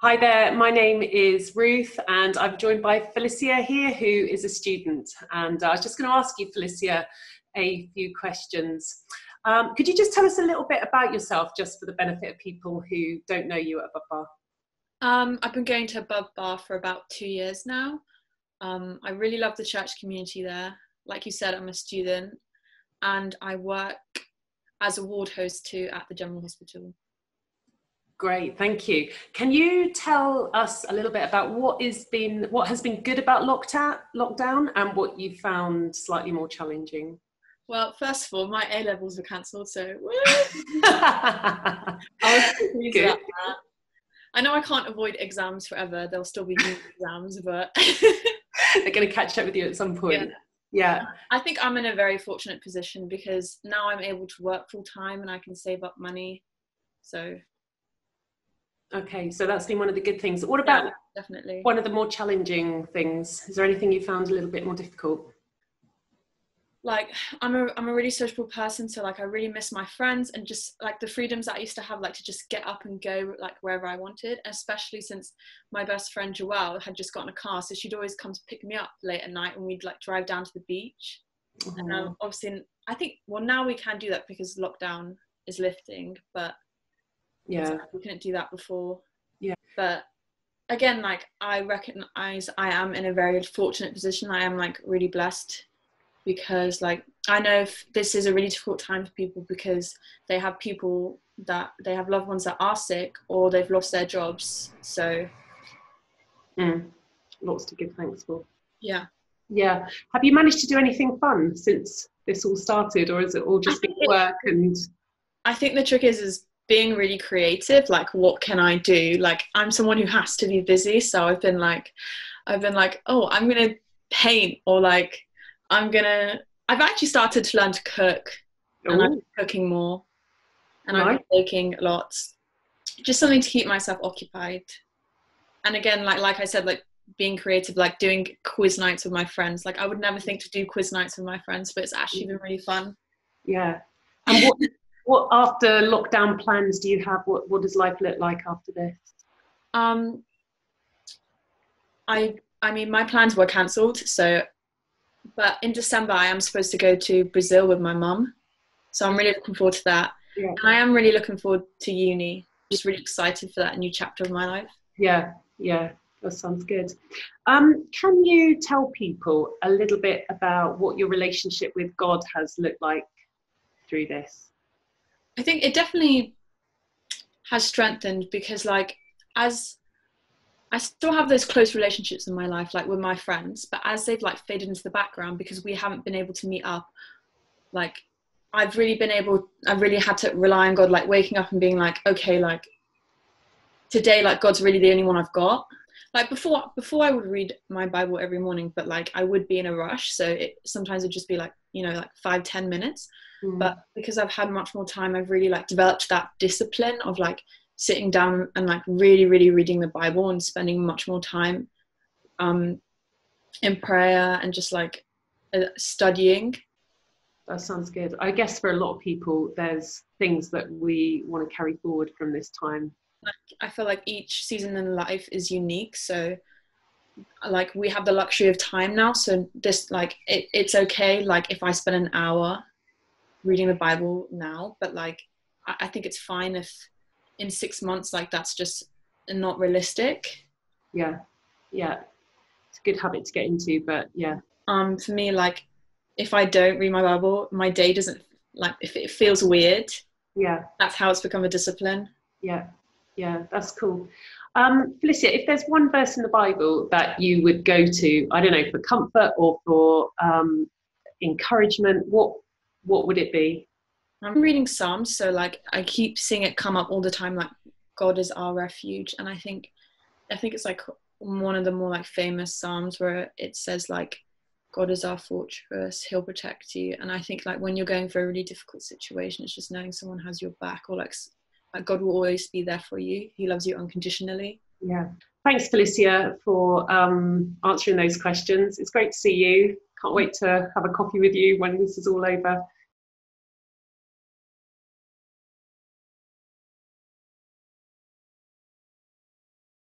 Hi there, my name is Ruth, and I'm joined by Felicia here, who is a student. And I was just going to ask you, Felicia, a few questions. Um, could you just tell us a little bit about yourself, just for the benefit of people who don't know you at Above Bar? Um, I've been going to Above Bar for about two years now. Um, I really love the church community there. Like you said, I'm a student, and I work as a ward host too at the General Hospital. Great, thank you. Can you tell us a little bit about what is been what has been good about lockdown, lockdown, and what you found slightly more challenging? Well, first of all, my A levels were cancelled, so I was pleased good. about that. I know I can't avoid exams forever. There'll still be new exams, but they're going to catch up with you at some point. Yeah. yeah. I think I'm in a very fortunate position because now I'm able to work full time and I can save up money. So Okay, so that's been one of the good things. What about yeah, definitely one of the more challenging things? Is there anything you found a little bit more difficult? Like I'm a I'm a really sociable person, so like I really miss my friends and just like the freedoms that I used to have, like to just get up and go like wherever I wanted. Especially since my best friend Joelle had just gotten a car, so she'd always come to pick me up late at night, and we'd like drive down to the beach. Mm-hmm. And um, obviously, I think well now we can do that because lockdown is lifting, but yeah. we couldn't do that before. Yeah. But again like i recognize i am in a very fortunate position. I am like really blessed because like i know if this is a really difficult time for people because they have people that they have loved ones that are sick or they've lost their jobs. So mm. lots to give thanks for. Yeah. Yeah. Have you managed to do anything fun since this all started or is it all just been work and i think the trick is is being really creative like what can i do? Like i'm someone who has to be busy so i've been like i've been like oh i'm gonna paint or like i'm gonna i've actually started to learn to cook Ooh. and i'm cooking more and right. i'm baking lots just something to keep myself occupied. And again like like i said like being creative like doing quiz nights with my friends. Like i would never think to do quiz nights with my friends but it's actually been really fun. Yeah. And what what after lockdown plans do you have? What what does life look like after this? Um, I I mean my plans were cancelled. So, but in December I am supposed to go to Brazil with my mum. So I'm really looking forward to that. Yeah. And I am really looking forward to uni. Just really excited for that new chapter of my life. Yeah, yeah, that sounds good. Um, can you tell people a little bit about what your relationship with God has looked like through this? I think it definitely has strengthened because like as I still have those close relationships in my life, like with my friends, but as they've like faded into the background because we haven't been able to meet up, like I've really been able, I've really had to rely on God, like waking up and being like, okay, like today, like God's really the only one I've got. Like before, before I would read my Bible every morning, but like I would be in a rush, so it sometimes it'd just be like you know like five ten minutes. Mm. But because I've had much more time, I've really like developed that discipline of like sitting down and like really, really reading the Bible and spending much more time um, in prayer and just like uh, studying. That sounds good. I guess for a lot of people, there's things that we want to carry forward from this time. Like, I feel like each season in life is unique. So, like, we have the luxury of time now. So, this, like, it, it's okay. Like, if I spend an hour reading the Bible now, but like I, I think it's fine if in six months like that's just not realistic. Yeah, yeah, it's a good habit to get into, but yeah. Um, for me, like if I don't read my Bible, my day doesn't like if it feels weird. Yeah, that's how it's become a discipline. Yeah, yeah, that's cool. Um, Felicia, if there's one verse in the Bible that you would go to, I don't know, for comfort or for um, encouragement, what what would it be? I'm reading Psalms, so like I keep seeing it come up all the time, like God is our refuge, and I think, I think it's like one of the more like famous Psalms where it says like, God is our fortress, He'll protect you, and I think like when you're going through a really difficult situation, it's just knowing someone has your back, or like, like God will always be there for you. He loves you unconditionally. Yeah. Thanks, Felicia, for um, answering those questions. It's great to see you. Can't wait to have a coffee with you when this is all over.